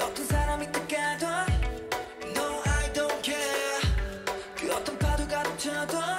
어떤 사람이 뜯겨도 No I don't care. 그 어떤 파도가 덮쳐도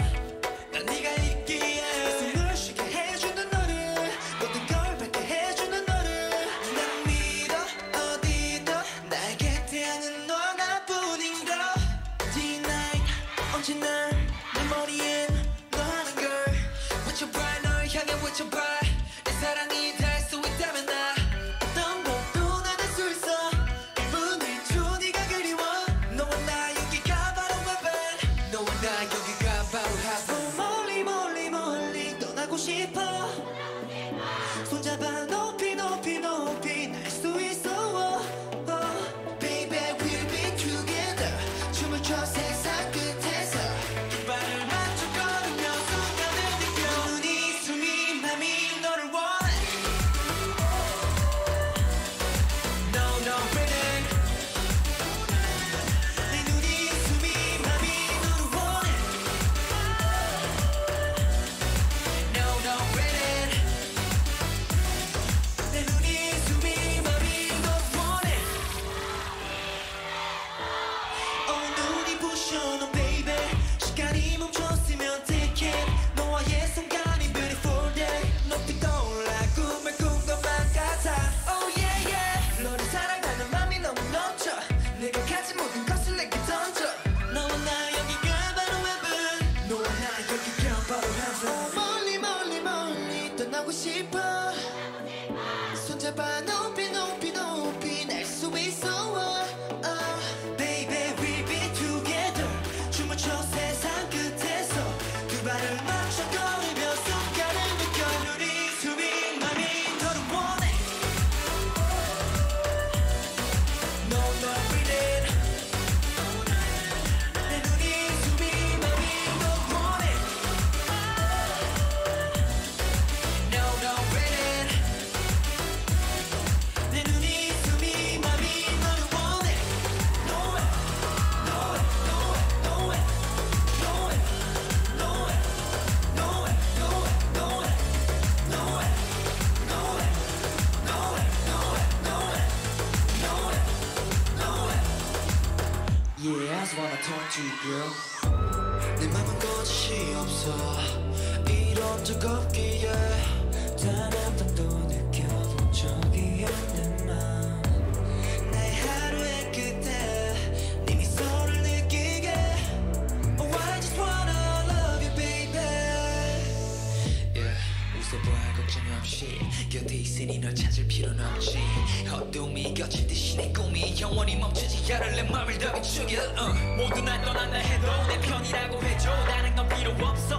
wish she Yeah, I just wanna talk to you, girl. 내 마음은 거짓이 없어. 이런 뜨겁기에 단한 거야 걱정 없이 곁에 있으니 널 찾을 필요는 없지. 어둠이 겹칠 듯이 내 꿈이 영원히 멈추지 않을 내 맘을 더 비추게 uh. 모두 날 떠난다 해도 내 편이라고 해줘. 나는 건 필요 없어.